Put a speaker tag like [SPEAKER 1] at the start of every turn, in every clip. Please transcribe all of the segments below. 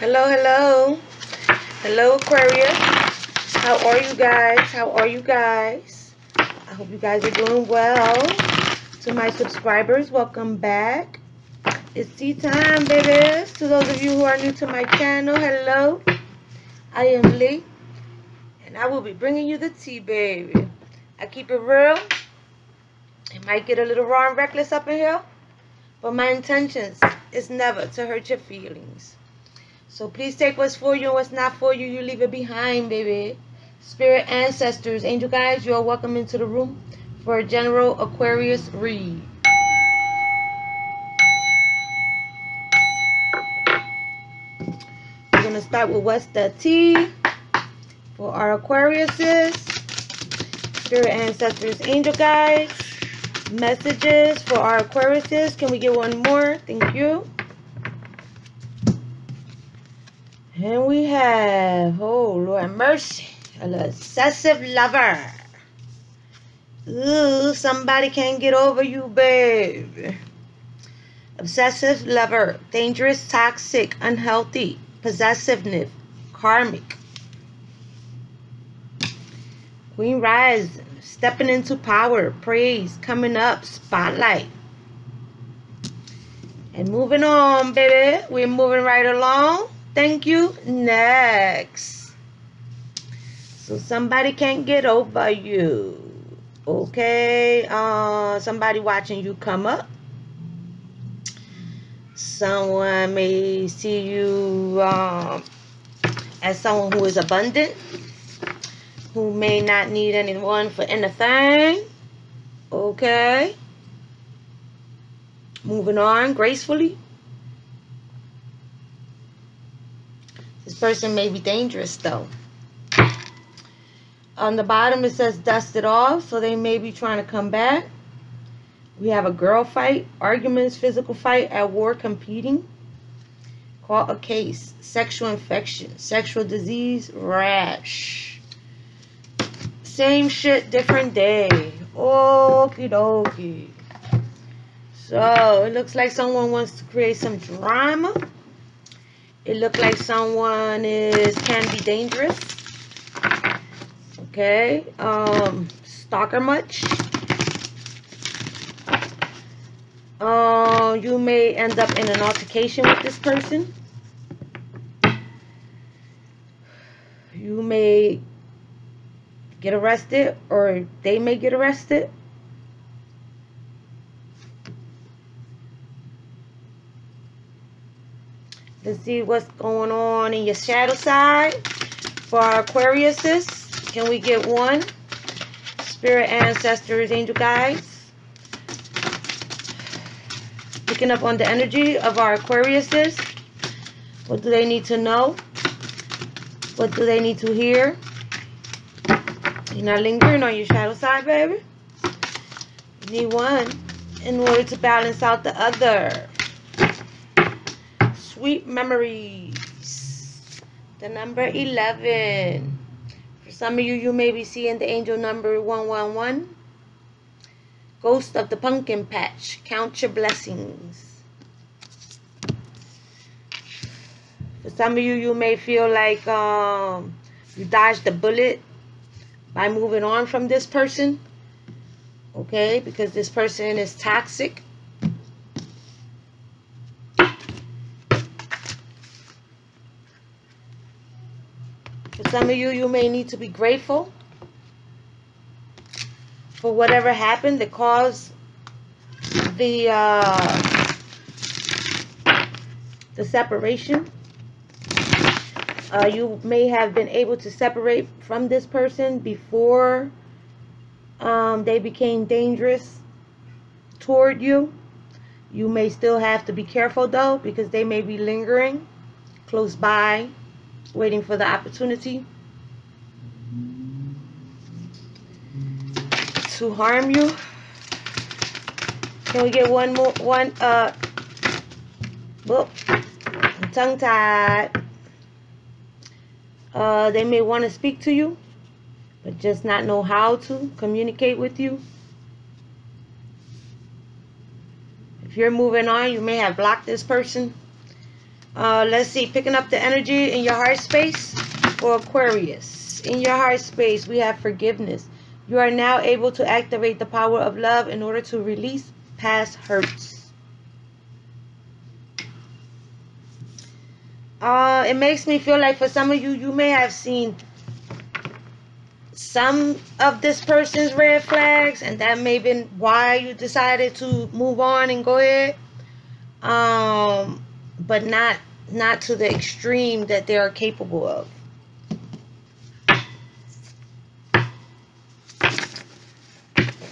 [SPEAKER 1] Hello, hello. Hello, Aquarius. How are you guys? How are you guys? I hope you guys are doing well. To my subscribers, welcome back. It's tea time, babies. To those of you who are new to my channel, hello. I am Lee. And I will be bringing you the tea, baby. I keep it real. It might get a little raw and reckless up in here. But my intentions is never to hurt your feelings. So please take what's for you and what's not for you. You leave it behind, baby. Spirit ancestors, angel guides, you are welcome into the room for general Aquarius read. We're going to start with what's the tea for our Aquariuses. Spirit ancestors, angel guides messages for our Aquariuses. Can we get one more? Thank you. And we have, oh Lord mercy, an obsessive lover. Ooh, somebody can't get over you, babe. Obsessive lover, dangerous, toxic, unhealthy, possessiveness, karmic. Queen Rising, stepping into power, praise, coming up, spotlight. And moving on, baby. We're moving right along. Thank you. Next. So somebody can't get over you. Okay. Uh, somebody watching you come up. Someone may see you um, as someone who is abundant who may not need anyone for anything. Okay. Moving on gracefully. This person may be dangerous though. On the bottom it says dust it off, so they may be trying to come back. We have a girl fight, arguments, physical fight, at war, competing. Call a case, sexual infection, sexual disease, rash. Same shit, different day. Okie dokie. So it looks like someone wants to create some drama. It looks like someone is can be dangerous. Okay. Um, stalker much. Uh, you may end up in an altercation with this person. You may get arrested or they may get arrested. Let's see what's going on in your shadow side for our Aquariuses. Can we get one? Spirit ancestors, angel guides. Picking up on the energy of our Aquariuses. What do they need to know? What do they need to hear? You're not lingering on your shadow side, baby. You need one in order to balance out the other. Sweet memories. The number 11. For some of you, you may be seeing the angel number 111. Ghost of the pumpkin patch. Count your blessings. For some of you, you may feel like um, you dodged a bullet by moving on from this person. Okay, because this person is toxic. Some of you, you may need to be grateful for whatever happened that caused the uh, the separation. Uh, you may have been able to separate from this person before um, they became dangerous toward you. You may still have to be careful though because they may be lingering close by waiting for the opportunity to harm you. Can we get one more one uh book tongue tied uh, they may want to speak to you, but just not know how to communicate with you. If you're moving on, you may have blocked this person Uh, let's see, picking up the energy in your heart space for Aquarius. In your heart space, we have forgiveness. You are now able to activate the power of love in order to release past hurts. Uh, it makes me feel like for some of you, you may have seen some of this person's red flags, and that may have been why you decided to move on and go ahead. Um, but not not to the extreme that they are capable of.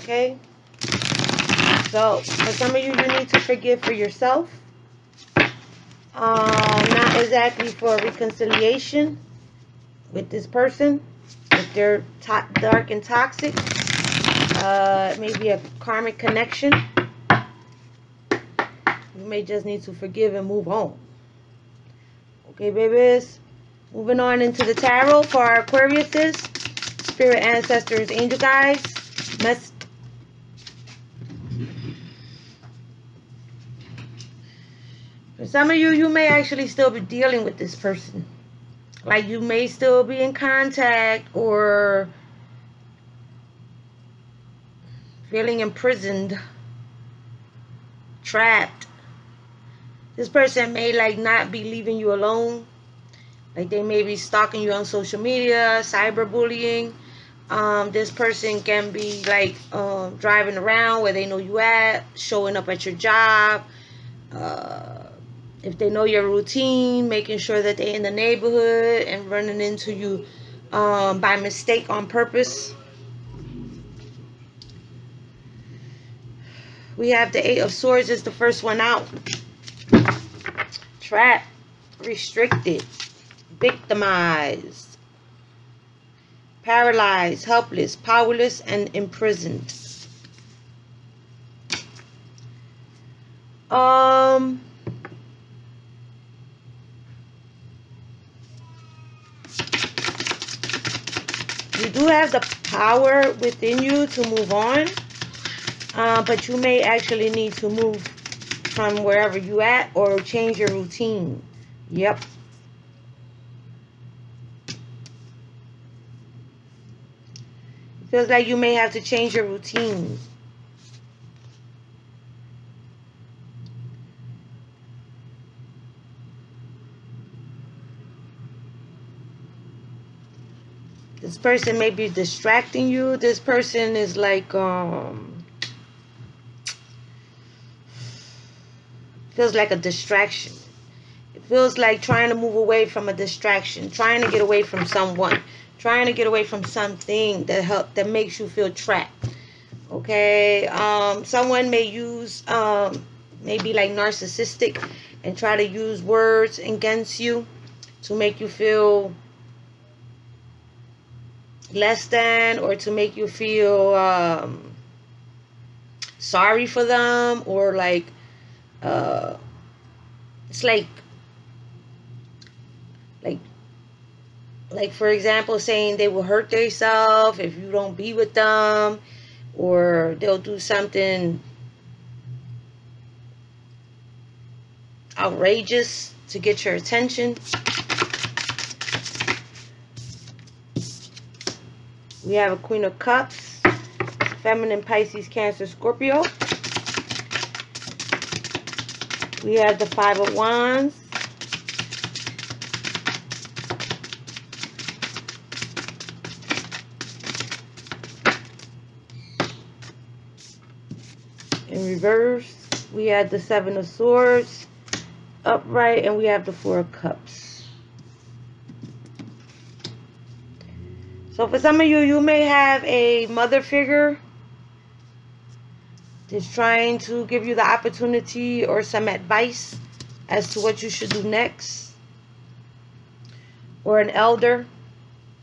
[SPEAKER 1] Okay? So, for some of you, you need to forgive for yourself. Um, not exactly for reconciliation with this person. If they're dark and toxic. Uh, maybe a karmic connection. You may just need to forgive and move on. Okay, babies. Moving on into the tarot for our Aquariuses. Spirit ancestors, angel guides. For some of you, you may actually still be dealing with this person. Like you may still be in contact or feeling imprisoned, trapped. This person may like not be leaving you alone. Like they may be stalking you on social media, cyberbullying. Um, this person can be like um, driving around where they know you at, showing up at your job. Uh, if they know your routine, making sure that they're in the neighborhood and running into you um, by mistake on purpose. We have the Eight of Swords is the first one out. Trapped, restricted, victimized, paralyzed, helpless, powerless, and imprisoned. Um... You do have the power within you to move on, uh, but you may actually need to move from wherever you at or change your routine. Yep. Feels like you may have to change your routine. This person may be distracting you. This person is like, um, feels like a distraction. It feels like trying to move away from a distraction, trying to get away from someone, trying to get away from something that help that makes you feel trapped. Okay, um, someone may use um, maybe like narcissistic and try to use words against you to make you feel less than or to make you feel um, sorry for them or like uh, it's like like like for example saying they will hurt themselves if you don't be with them or they'll do something outrageous to get your attention We have a Queen of Cups, Feminine Pisces, Cancer, Scorpio. We have the Five of Wands. In reverse, we have the Seven of Swords upright, and we have the Four of Cups. So for some of you, you may have a mother figure that's trying to give you the opportunity or some advice as to what you should do next. Or an elder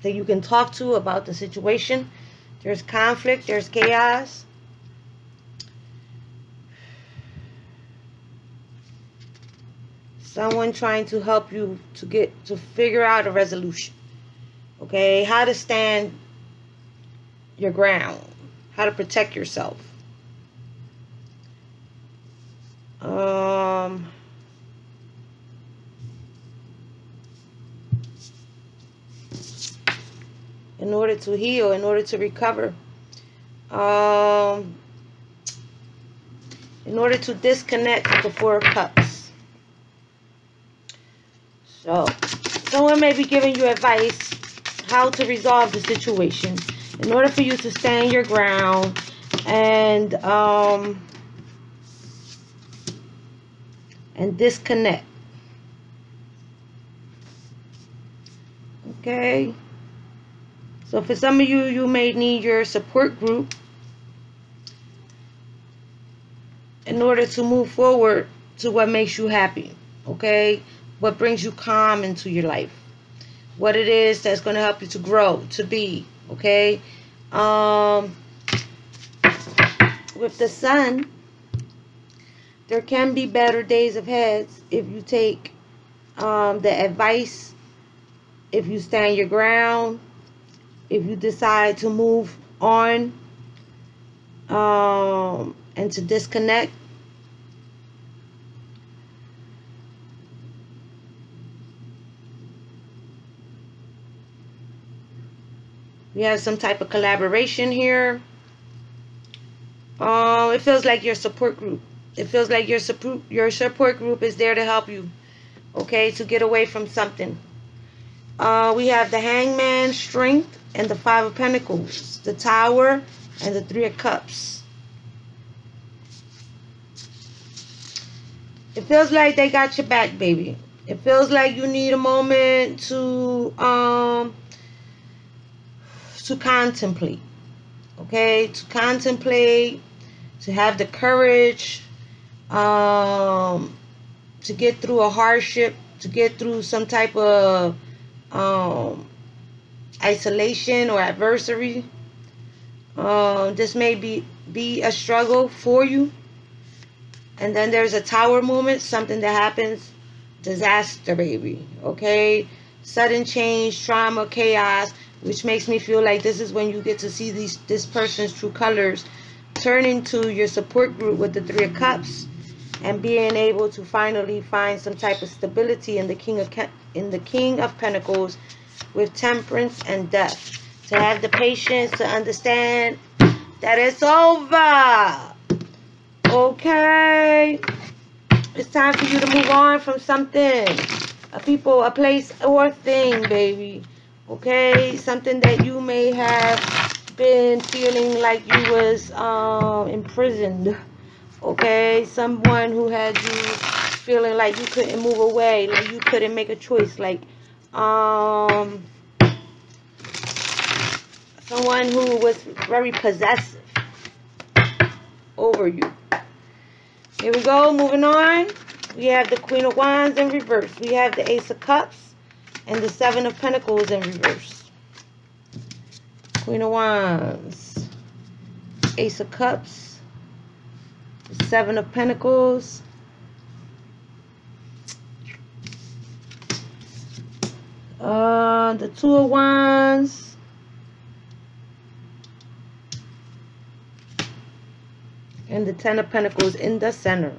[SPEAKER 1] that you can talk to about the situation. There's conflict, there's chaos. Someone trying to help you to get to figure out a resolution. Okay, how to stand your ground, how to protect yourself. Um, in order to heal, in order to recover, um, in order to disconnect the Four of Cups. So, someone may be giving you advice how to resolve the situation in order for you to stand your ground and um, and disconnect. Okay. So for some of you, you may need your support group in order to move forward to what makes you happy. Okay. What brings you calm into your life. What it is that's going to help you to grow, to be. Okay. Um, with the sun, there can be better days ahead if you take um, the advice, if you stand your ground, if you decide to move on um, and to disconnect. We have some type of collaboration here. Um, it feels like your support group. It feels like your support your support group is there to help you. Okay, to get away from something. Uh, we have the Hangman, Strength, and the Five of Pentacles, the Tower, and the Three of Cups. It feels like they got your back, baby. It feels like you need a moment to um to contemplate. Okay, to contemplate, to have the courage um to get through a hardship, to get through some type of um isolation or adversary. Um, this may be, be a struggle for you. And then there's a tower moment, something that happens, disaster, baby. Okay? Sudden change, trauma, chaos, which makes me feel like this is when you get to see these this person's true colors. Turn into your support group with the Three of Cups and being able to finally find some type of stability in the King of in the King of Pentacles with temperance and death. To have the patience to understand that it's over. Okay. It's time for you to move on from something. A people, a place, or thing, baby. Okay? Something that you may have been feeling like you was um, imprisoned. Okay? Someone who had you feeling like you couldn't move away. Like you couldn't make a choice. Like um, someone who was very possessive over you. Here we go, moving on. We have the Queen of Wands in reverse. We have the Ace of Cups and the Seven of Pentacles in reverse. Queen of Wands, Ace of Cups, Seven of Pentacles, Uh, the Two of Wands. And the Ten of Pentacles in the center.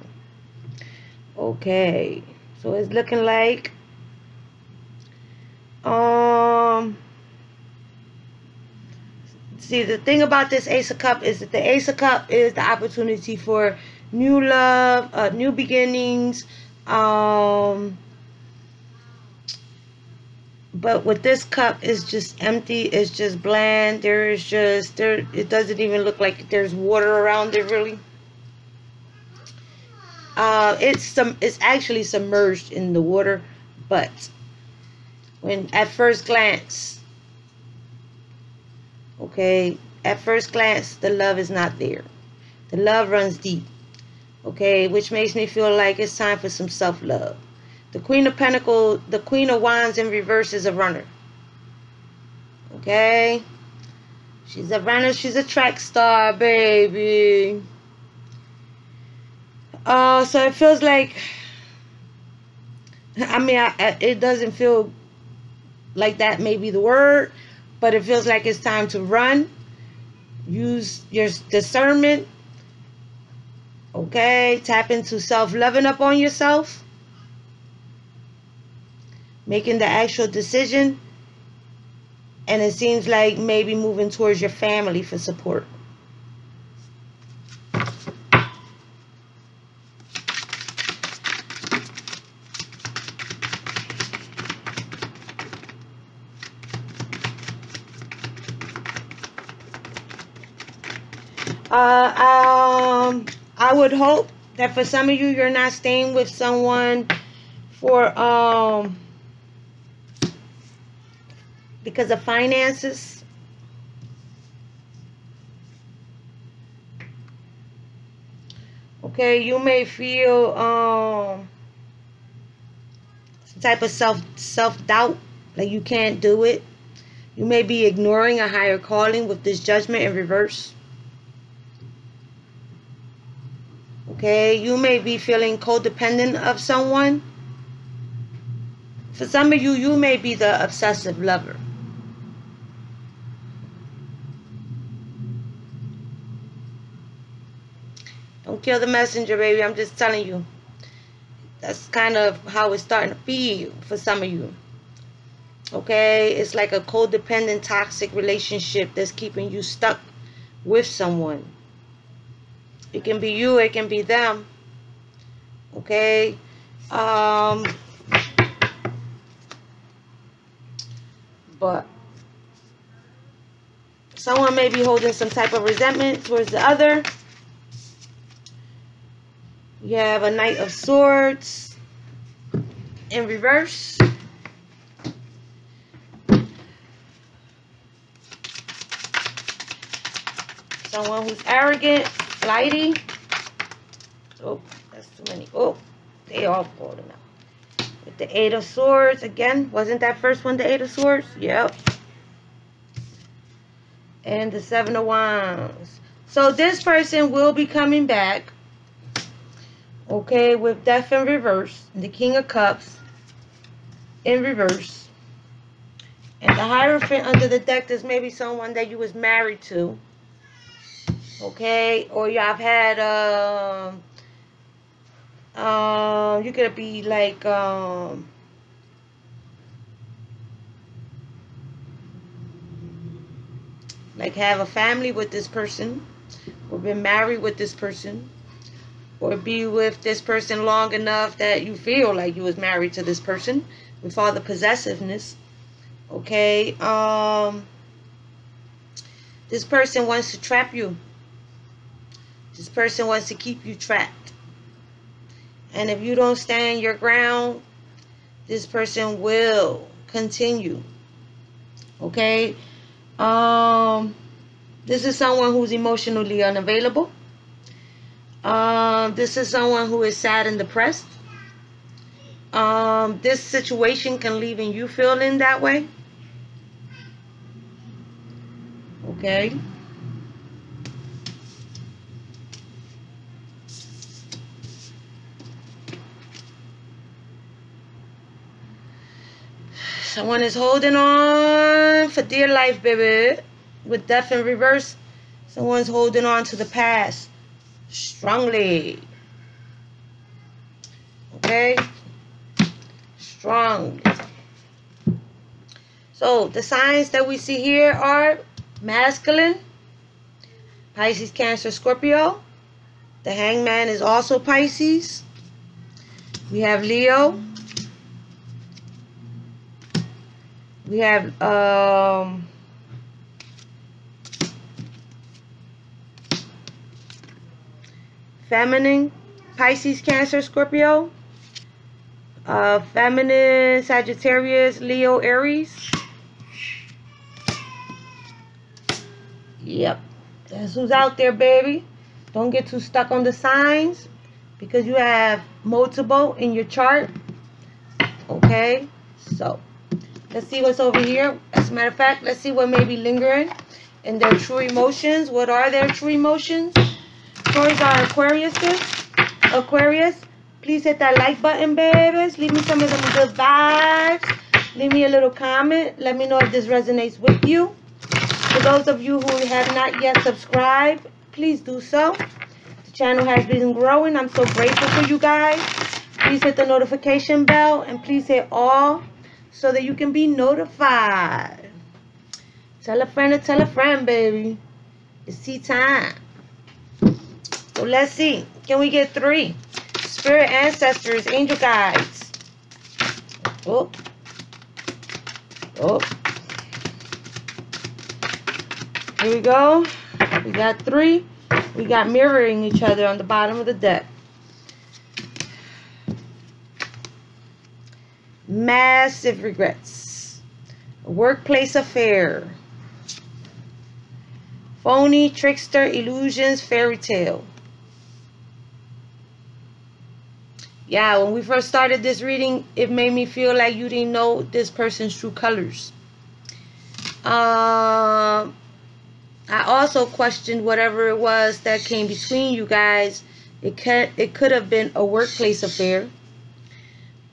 [SPEAKER 1] Okay. So it's looking like um see the thing about this ace of cup is that the ace of cup is the opportunity for new love uh, new beginnings um but with this cup it's just empty it's just bland there is just there it doesn't even look like there's water around it really. Uh it's some it's actually submerged in the water but when at first glance okay at first glance the love is not there the love runs deep okay which makes me feel like it's time for some self-love the Queen of Pentacles, the Queen of Wands in reverse is a runner. Okay? She's a runner. She's a track star, baby. Uh, so it feels like, I mean, I, I, it doesn't feel like that may be the word, but it feels like it's time to run. Use your discernment. Okay? Tap into self-loving up on yourself making the actual decision And it seems like maybe moving towards your family for support. Uh, um, I would hope that for some of you, you're not staying with someone for um because of finances. Okay, you may feel um some type of self self doubt, like you can't do it. You may be ignoring a higher calling with this judgment in reverse. Okay, you may be feeling codependent of someone. For some of you, you may be the obsessive lover. Don't kill the messenger, baby. I'm just telling you. That's kind of how it's starting to be for some of you. Okay? It's like a codependent, toxic relationship that's keeping you stuck with someone. It can be you, it can be them. Okay? Um, but someone may be holding some type of resentment towards the other. You have a Knight of Swords in reverse. Someone who's arrogant, flighty. Oh, that's too many. Oh, they all falling out. With the Eight of Swords, again, wasn't that first one the Eight of Swords? Yep. And the Seven of Wands. So this person will be coming back Okay, with death in reverse, the King of Cups in reverse. And the Hierophant under the deck is maybe someone that you was married to. Okay, or you have had, um, um, you could be like, um, like have a family with this person or been married with this person or be with this person long enough that you feel like you was married to this person with all the possessiveness okay? Um this person wants to trap you this person wants to keep you trapped and if you don't stand your ground this person will continue okay um this is someone who's emotionally unavailable um, this is someone who is sad and depressed. Um, this situation can leave in you feeling that way. Okay. Someone is holding on for dear life, baby. With death in reverse, someone's holding on to the past strongly. Okay? Strongly. So the signs that we see here are masculine, Pisces, Cancer, Scorpio. The hangman is also Pisces. We have Leo. We have um, feminine, Pisces, Cancer, Scorpio, uh, feminine, Sagittarius, Leo, Aries. Yep, that's who's out there, baby. Don't get too stuck on the signs because you have multiple in your chart. Okay, so let's see what's over here. As a matter of fact, let's see what may be lingering in their true emotions. What are their true emotions? towards our Aquariuses. Aquarius, please hit that like button, babies. Leave me some of them good vibes. Leave me a little comment. Let me know if this resonates with you. For those of you who have not yet subscribed, please do so. The channel has been growing. I'm so grateful for you guys. Please hit the notification bell and please hit all so that you can be notified. Tell a friend to tell a friend, baby. It's tea time. So let's see. Can we get three? Spirit ancestors, angel guides. Oh. Oh. Here we go. We got three. We got mirroring each other on the bottom of the deck. Massive regrets. Workplace affair. Phony, trickster, illusions, fairy tale. Yeah, when we first started this reading, it made me feel like you didn't know this person's true colors. Uh, I also questioned whatever it was that came between you guys. It could, it could have been a workplace affair.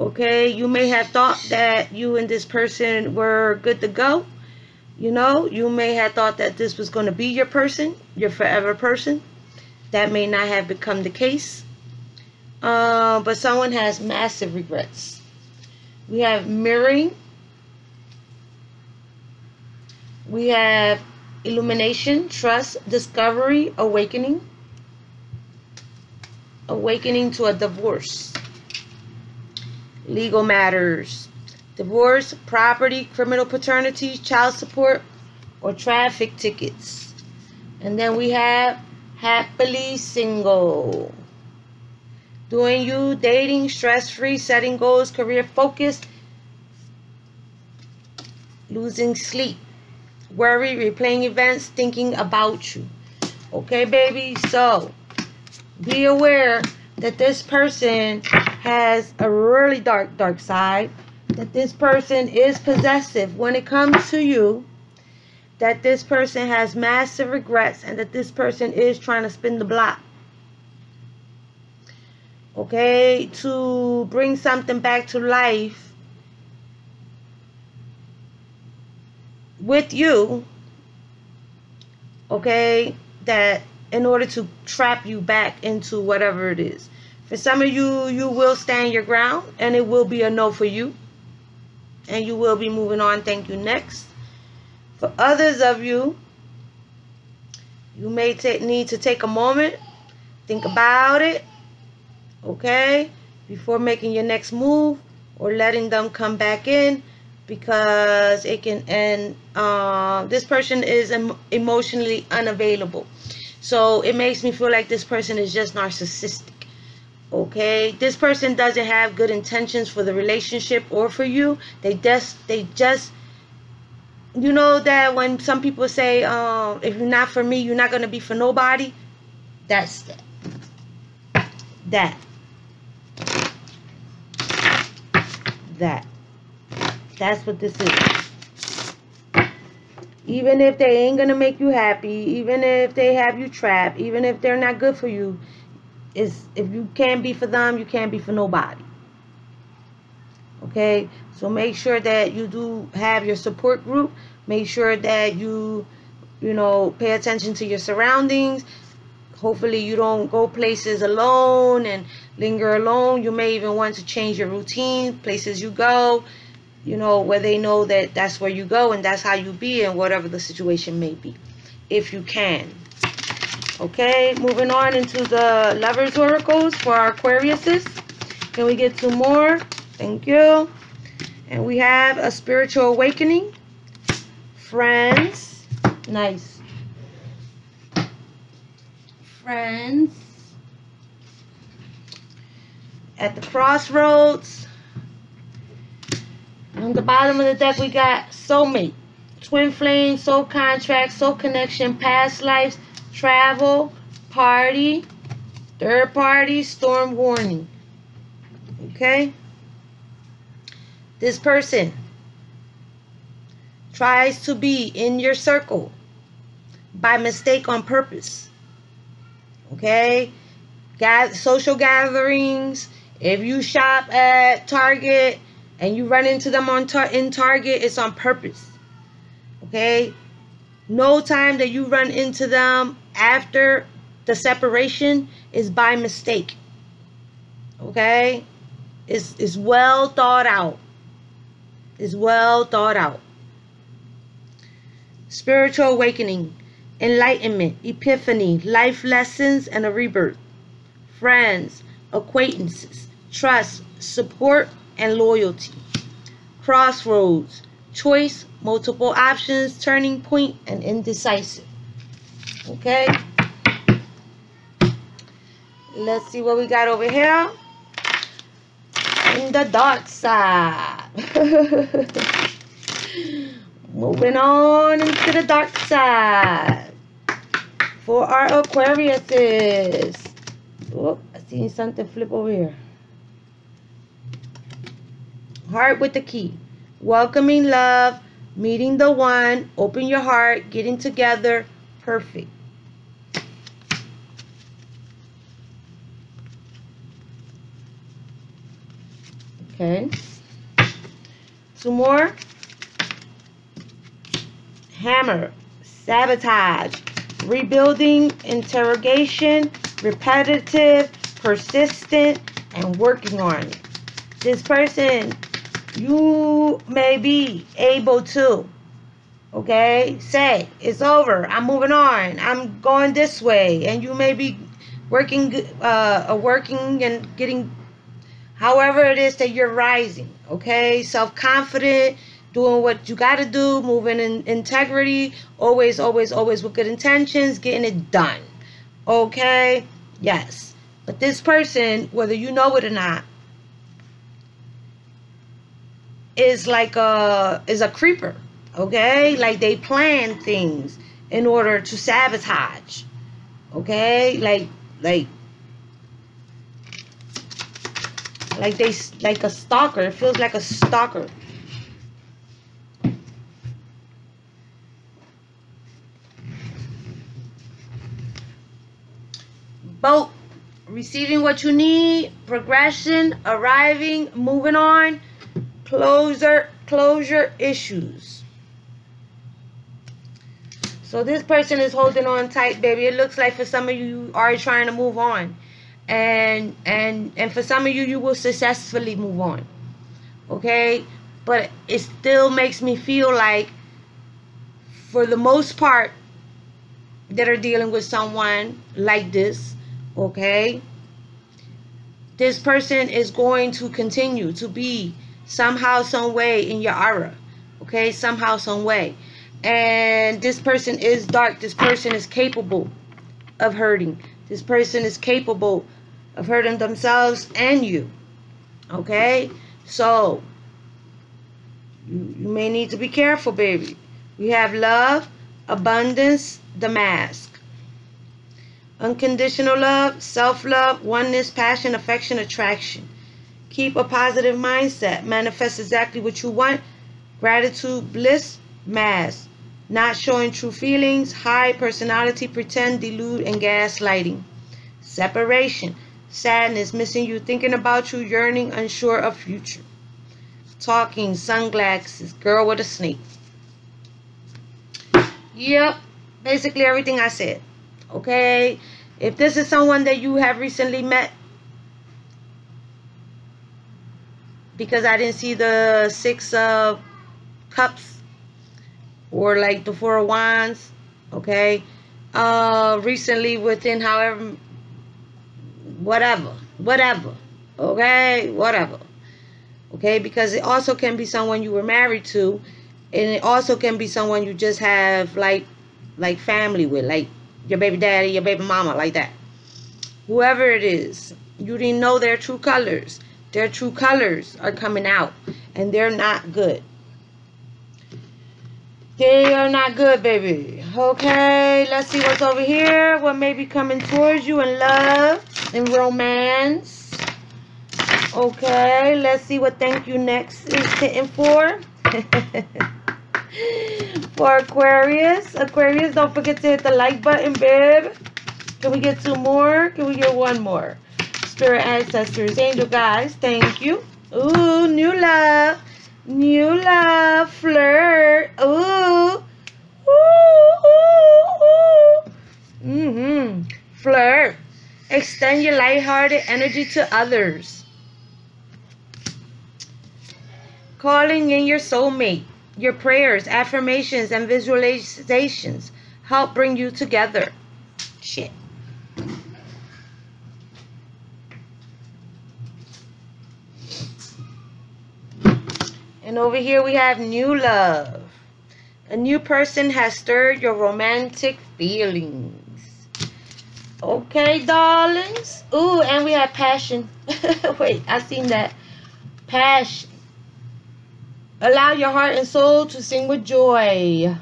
[SPEAKER 1] Okay, you may have thought that you and this person were good to go. You know, you may have thought that this was going to be your person, your forever person. That may not have become the case. Uh, but someone has massive regrets. We have mirroring. We have illumination, trust, discovery, awakening. Awakening to a divorce. Legal matters divorce, property, criminal paternity, child support, or traffic tickets. And then we have happily single. Doing you, dating, stress free, setting goals, career focused, losing sleep, worry, replaying events, thinking about you. Okay, baby? So be aware that this person has a really dark, dark side that this person is possessive when it comes to you, that this person has massive regrets, and that this person is trying to spin the block. Okay, to bring something back to life with you. Okay, that in order to trap you back into whatever it is. For some of you, you will stand your ground and it will be a no for you and you will be moving on. Thank you. Next. For others of you, you may need to take a moment, think about it, okay, before making your next move or letting them come back in because it can and uh, this person is em emotionally unavailable so it makes me feel like this person is just narcissistic okay? This person doesn't have good intentions for the relationship or for you. They just they just you know that when some people say um, if you're not for me you're not going to be for nobody? That's that. That. That. That's what this is. Even if they ain't gonna make you happy even if they have you trapped even if they're not good for you is if you can't be for them, you can't be for nobody. Okay, so make sure that you do have your support group. Make sure that you, you know, pay attention to your surroundings. Hopefully, you don't go places alone and linger alone. You may even want to change your routine, places you go, you know, where they know that that's where you go and that's how you be and whatever the situation may be, if you can. Okay, moving on into the Lovers Oracles for our Aquariuses. Can we get two more? Thank you. And we have a Spiritual Awakening. Friends. Nice. Friends. At the Crossroads. On the bottom of the deck, we got Soulmate. Twin Flame, Soul Contract, Soul Connection, Past Lives, travel, party, third party, storm warning. Okay? This person tries to be in your circle by mistake on purpose. Okay? Gather, social gatherings. If you shop at Target and you run into them on tar in Target, it's on purpose. Okay? No time that you run into them after the separation is by mistake. Okay? It's, it's well thought out. It's well thought out. spiritual awakening, enlightenment, epiphany, life lessons, and a rebirth. Friends, acquaintances, trust, support, and loyalty. Crossroads, choice, multiple options, turning point, and indecisive. Okay? Let's see what we got over here. In the dark side. Moving on into the dark side. For our Aquariuses. Oh, I see something flip over here. Heart with the key. Welcoming love, meeting the one, open your heart, getting together, perfect. Okay. Some more. Hammer, sabotage, rebuilding, interrogation, repetitive, persistent, and working on it. This person, you may be able to, okay, say, it's over, I'm moving on, I'm going this way, and you may be working, uh, working and getting, however it is that you're rising, okay, self-confident, doing what you got to do, moving in integrity, always, always, always with good intentions, getting it done. Okay? Yes. But this person, whether you know it or not, is like a is a creeper. Okay? Like they plan things in order to sabotage. Okay? Like like like they like a stalker. It feels like a stalker. boat receiving what you need progression arriving moving on closure closure issues. So this person is holding on tight baby. It looks like for some of you you are trying to move on. And and and for some of you you will successfully move on. Okay? But it still makes me feel like for the most part that are dealing with someone like this okay? This person is going to continue to be somehow some way in your aura okay? Somehow some way. And this person is dark. This person is capable of hurting. This person is capable of hurting themselves and you okay? So you, you may need to be careful baby. We have love abundance the mask. Unconditional love, self love, oneness, passion, affection, attraction. Keep a positive mindset. Manifest exactly what you want. Gratitude, bliss, mask. Not showing true feelings, high personality, pretend, delude, and gaslighting. Separation, sadness, missing you, thinking about you, yearning, unsure of future. Talking, sunglasses, girl with a snake. Yep, basically everything I said. Okay? If this is someone that you have recently met, because I didn't see the six of cups or like the four of wands, okay? Uh, recently within however, whatever, whatever, okay? Whatever, okay? Because it also can be someone you were married to, and it also can be someone you just have like, like family with, like your baby daddy, your baby mama, like that. Whoever it is, you didn't know their true colors. Their true colors are coming out, and they're not good. They are not good, baby. Okay, let's see what's over here. What may be coming towards you in love, in romance. Okay, let's see what thank you next is hitting for. for Aquarius. Aquarius, don't forget to hit the like button, babe. Can we get two more? Can we get one more? Spirit ancestors, angel guys, thank you. Ooh, new love. New love. Flirt. Ooh. Ooh, ooh, ooh. Mm-hmm. Flirt. Extend your lighthearted energy to others. Calling in your soulmate your prayers, affirmations, and visualizations help bring you together. Shit. And over here we have new love. A new person has stirred your romantic feelings. Okay, darlings. Ooh, and we have passion. Wait, I seen that. Passion. Allow your heart and soul to sing with joy.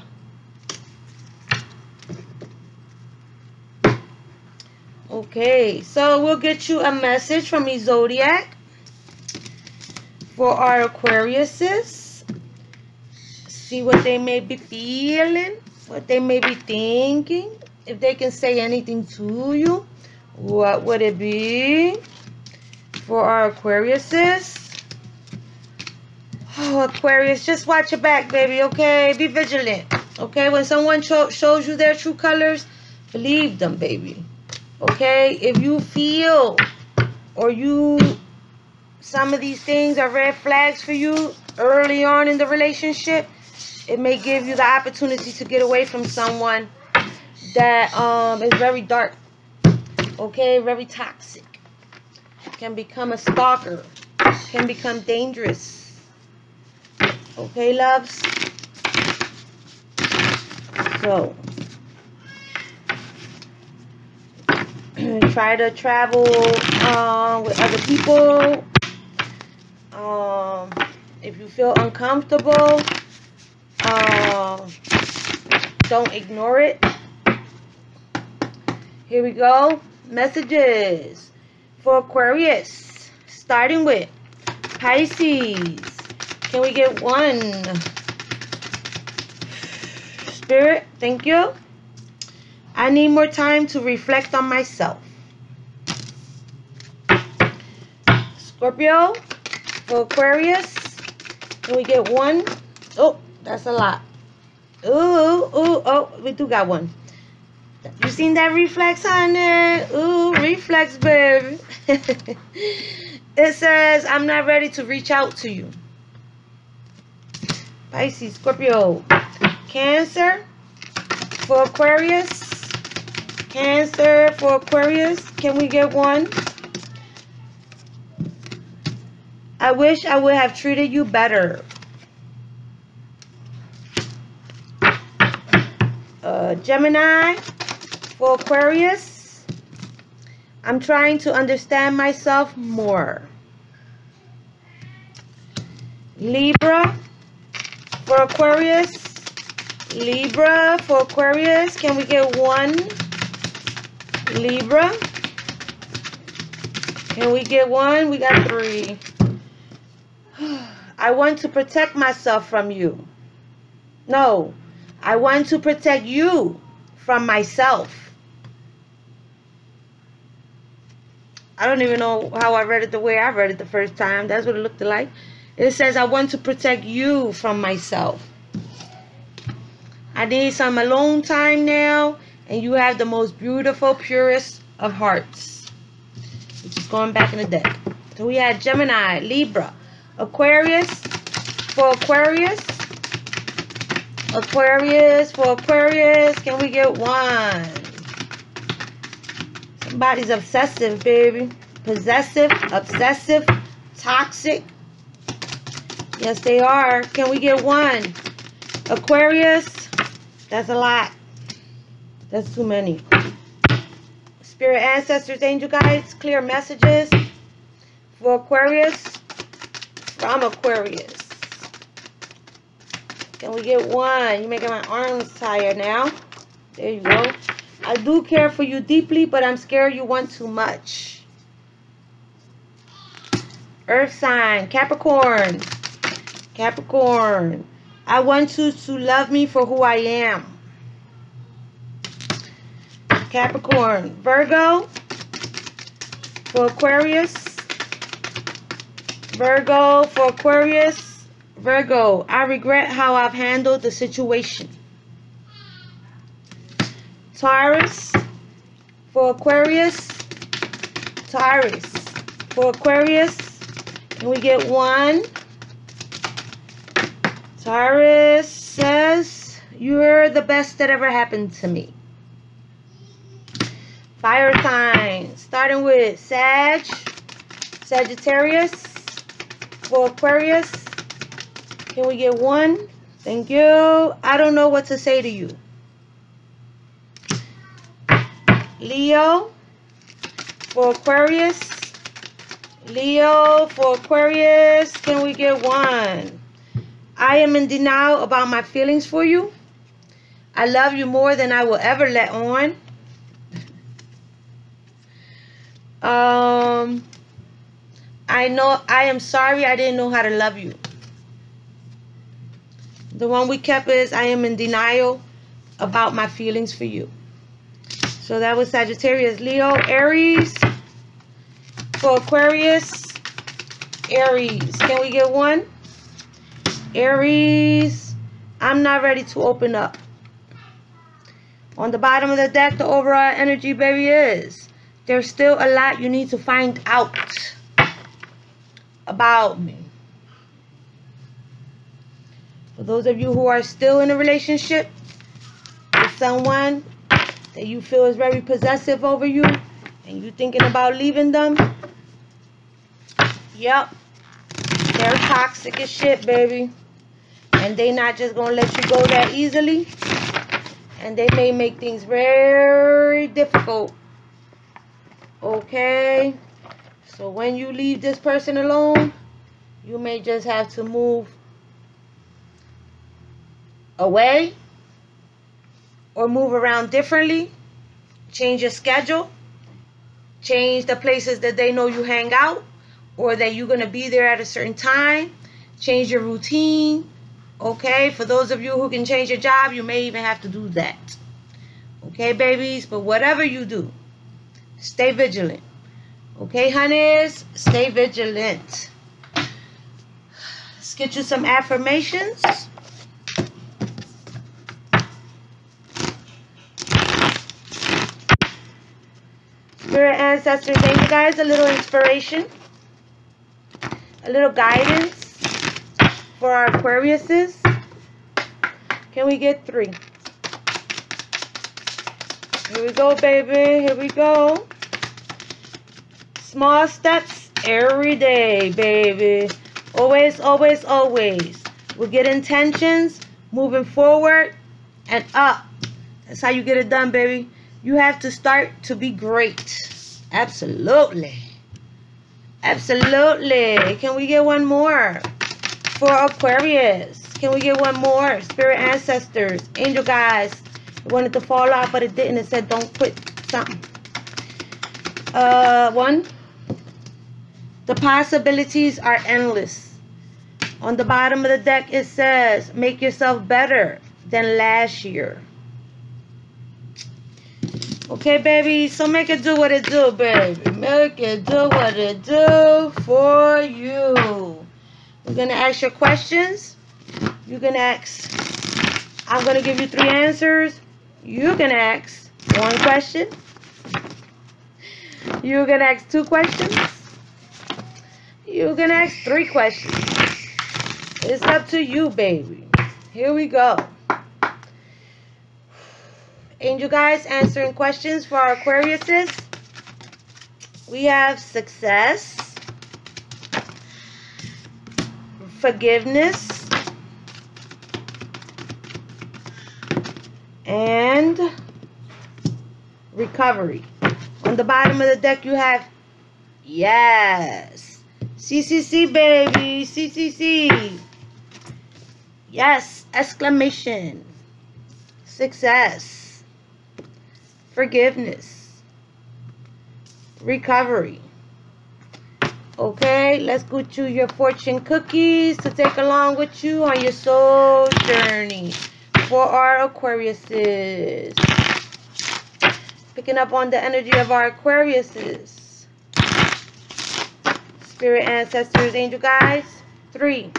[SPEAKER 1] Okay, so we'll get you a message from the Zodiac for our Aquariuses. See what they may be feeling, what they may be thinking. If they can say anything to you, what would it be for our Aquariuses? Oh, Aquarius, just watch your back, baby, okay? Be vigilant, okay? When someone shows you their true colors, believe them, baby, okay? If you feel or you, some of these things are red flags for you early on in the relationship, it may give you the opportunity to get away from someone that um, is very dark, okay? Very toxic, can become a stalker, can become dangerous Okay, loves? So, try to travel uh, with other people. Um, if you feel uncomfortable, uh, don't ignore it. Here we go. Messages for Aquarius. Starting with Pisces. Can we get one? Spirit, thank you. I need more time to reflect on myself. Scorpio, for Aquarius, can we get one? Oh, that's a lot. Ooh, ooh, oh, we do got one. You seen that reflex on there? Ooh, reflex, baby. it says, I'm not ready to reach out to you. Pisces, Scorpio, Cancer for Aquarius. Cancer for Aquarius. Can we get one? I wish I would have treated you better. Uh, Gemini for Aquarius. I'm trying to understand myself more. Libra for Aquarius, Libra for Aquarius. Can we get one? Libra. Can we get one? We got three. I want to protect myself from you. No, I want to protect you from myself. I don't even know how I read it the way I read it the first time. That's what it looked like. It says, I want to protect you from myself. I need some alone time now, and you have the most beautiful, purest of hearts. Just going back in the deck. So we had Gemini, Libra, Aquarius for Aquarius. Aquarius for Aquarius. Can we get one? Somebody's obsessive, baby. Possessive, obsessive, toxic, Yes, they are. Can we get one? Aquarius, that's a lot. That's too many. Spirit ancestors, angel guides, clear messages for Aquarius from Aquarius. Can we get one? You're making my arms tired now. There you go. I do care for you deeply, but I'm scared you want too much. Earth sign, Capricorn. Capricorn, I want you to love me for who I am. Capricorn, Virgo, for Aquarius. Virgo, for Aquarius. Virgo, I regret how I've handled the situation. Taurus, for Aquarius. Taurus, for Aquarius. Can we get one? Taurus says, You're the best that ever happened to me. Fire signs, starting with Sag, Sagittarius, for Aquarius. Can we get one? Thank you. I don't know what to say to you. Leo, for Aquarius. Leo, for Aquarius. Can we get one? I am in denial about my feelings for you. I love you more than I will ever let on. Um, I know I am sorry I didn't know how to love you. The one we kept is I am in denial about my feelings for you. So that was Sagittarius, Leo, Aries. For Aquarius, Aries. Can we get one? Aries, I'm not ready to open up. On the bottom of the deck, the overall energy, baby, is there's still a lot you need to find out about me. For those of you who are still in a relationship with someone that you feel is very possessive over you and you're thinking about leaving them, yep, they're toxic as shit, baby. And they not just going to let you go that easily. And they may make things very difficult. Okay? So when you leave this person alone, you may just have to move away or move around differently. Change your schedule. Change the places that they know you hang out or that you're going to be there at a certain time. Change your routine Okay, for those of you who can change your job, you may even have to do that. Okay, babies, but whatever you do, stay vigilant. Okay, honeys, stay vigilant. Let's get you some affirmations. Spirit ancestors, thank you guys a little inspiration, a little guidance for our Aquariuses. Can we get three? Here we go, baby. Here we go. Small steps every day, baby. Always, always, always. We get intentions, moving forward and up. That's how you get it done, baby. You have to start to be great. Absolutely. Absolutely. Can we get one more? for Aquarius. Can we get one more? Spirit ancestors, angel guys. It wanted to fall off, but it didn't. It said don't quit something. Uh, one. The possibilities are endless. On the bottom of the deck, it says, make yourself better than last year. Okay, baby, so make it do what it do, baby. Make it do what it do for you. We're going to ask your questions. You can ask, I'm going to give you three answers. You can ask one question. You can ask two questions. You can ask three questions. It's up to you, baby. Here we go. Angel guys answering questions for our Aquariuses. We have success. forgiveness, and recovery. On the bottom of the deck, you have yes. CCC, baby. CCC. Yes. Exclamation. Success. Forgiveness. Recovery. Okay, let's go to your fortune cookies to take along with you on your soul journey for our Aquariuses. Picking up on the energy of our Aquariuses. Spirit ancestors, angel guys. Three.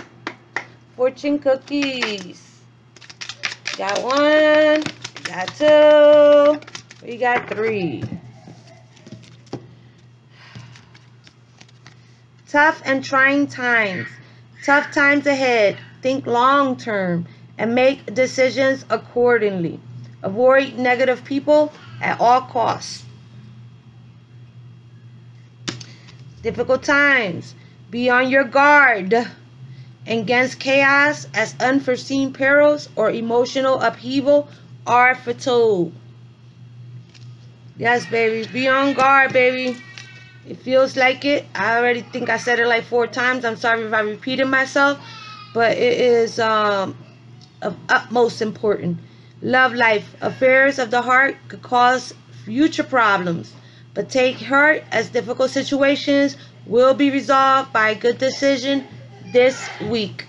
[SPEAKER 1] Fortune cookies. Got one. Got two. We got three. Tough and trying times. Tough times ahead. think long term, and make decisions accordingly. Avoid negative people at all costs. Difficult times. Be on your guard against chaos as unforeseen perils or emotional upheaval are foretold. Yes, baby. Be on guard, baby. It feels like it. I already think I said it like four times. I'm sorry if I repeated myself, but it is um, of utmost important. Love life. Affairs of the heart could cause future problems, but take heart as difficult situations will be resolved by a good decision this week.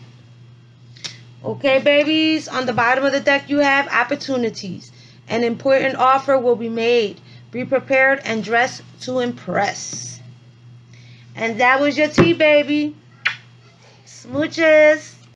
[SPEAKER 1] Okay, babies, on the bottom of the deck you have opportunities. An important offer will be made. Be prepared and dress to impress. And that was your tea, baby. Smooches.